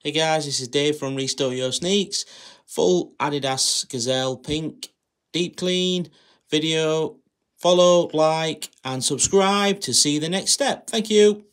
Hey guys, this is Dave from Restore Your Sneaks. Full Adidas Gazelle Pink Deep Clean video. Follow, like and subscribe to see the next step. Thank you.